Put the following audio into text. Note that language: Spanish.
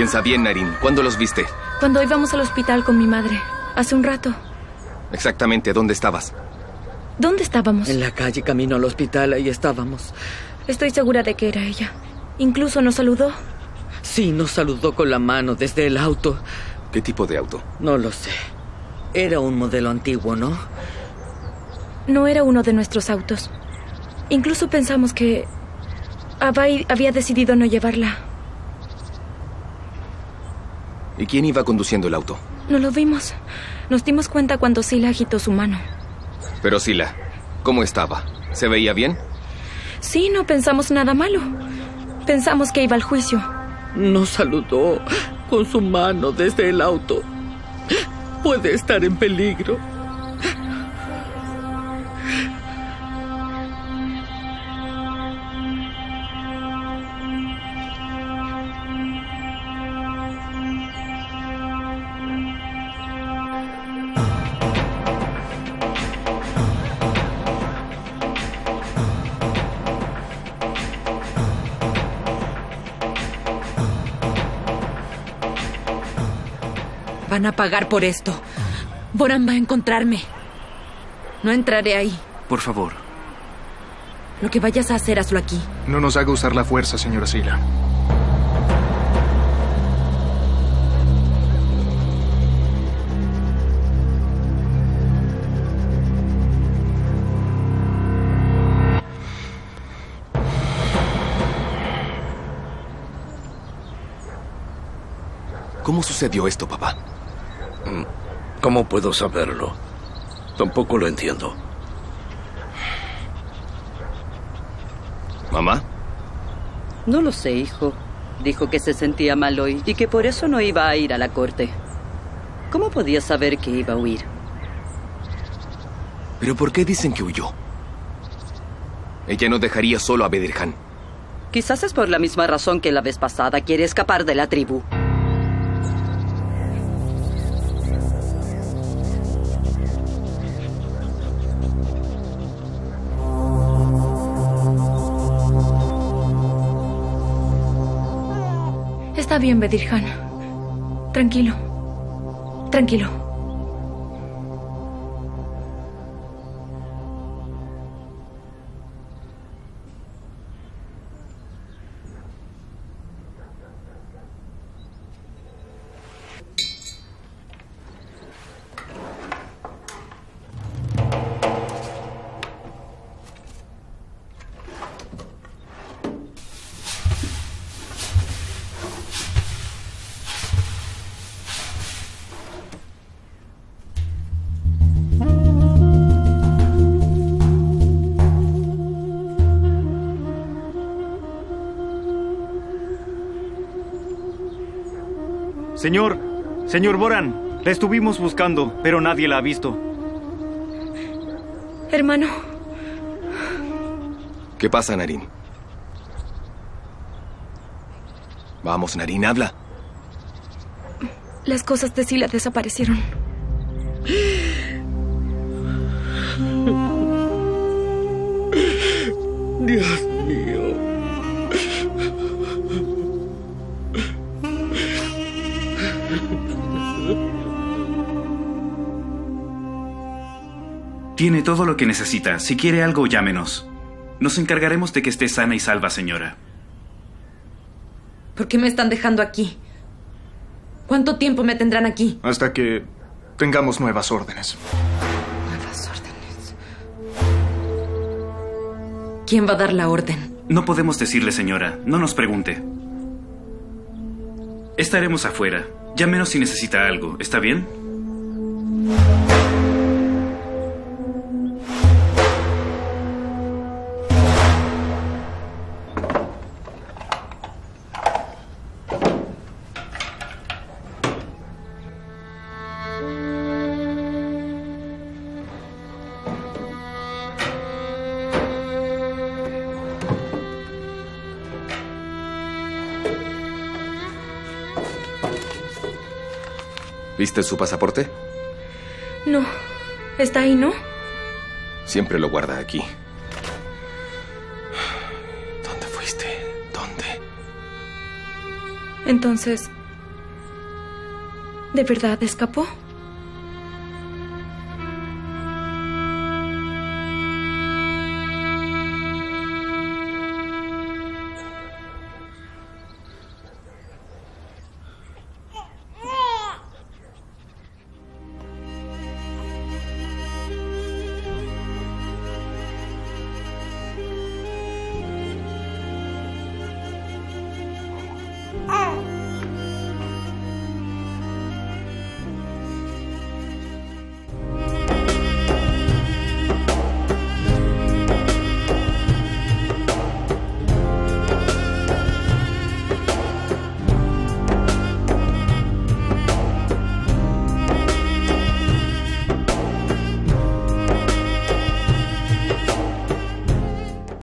Piensa bien, Narin. ¿Cuándo los viste? Cuando íbamos al hospital con mi madre. Hace un rato. Exactamente, ¿dónde estabas? ¿Dónde estábamos? En la calle, camino al hospital, ahí estábamos. Estoy segura de que era ella. Incluso nos saludó. Sí, nos saludó con la mano desde el auto. ¿Qué tipo de auto? No lo sé. Era un modelo antiguo, ¿no? No era uno de nuestros autos. Incluso pensamos que Abay había decidido no llevarla. ¿Y quién iba conduciendo el auto? No lo vimos. Nos dimos cuenta cuando Sila agitó su mano. Pero Sila, ¿cómo estaba? ¿Se veía bien? Sí, no pensamos nada malo. Pensamos que iba al juicio. Nos saludó con su mano desde el auto. Puede estar en peligro. Van a pagar por esto. Boran va a encontrarme. No entraré ahí. Por favor. Lo que vayas a hacer, hazlo aquí. No nos haga usar la fuerza, señora Sila. ¿Cómo sucedió esto, papá? ¿Cómo puedo saberlo? Tampoco lo entiendo. ¿Mamá? No lo sé, hijo. Dijo que se sentía mal hoy y que por eso no iba a ir a la corte. ¿Cómo podía saber que iba a huir? ¿Pero por qué dicen que huyó? Ella no dejaría solo a Bedirhan. Quizás es por la misma razón que la vez pasada quiere escapar de la tribu. Está bien, Bedirhan. Tranquilo. Tranquilo. Señor, señor Boran, la estuvimos buscando, pero nadie la ha visto. Hermano, ¿Qué pasa, Narin? Vamos, Narin, habla. las cosas de Sila desaparecieron. Tiene todo lo que necesita. Si quiere algo, llámenos. Nos encargaremos de que esté sana y salva, señora. ¿Por qué me están dejando aquí? ¿Cuánto tiempo me tendrán aquí? Hasta que tengamos nuevas órdenes. Nuevas órdenes. ¿Quién va a dar la orden? No podemos decirle, señora. No nos pregunte. Estaremos afuera. Llámenos si necesita algo. ¿Está bien? ¿Viste su pasaporte? No. ¿Está ahí, no? Siempre lo guarda aquí. ¿Dónde fuiste? ¿Dónde? Entonces, ¿de verdad escapó?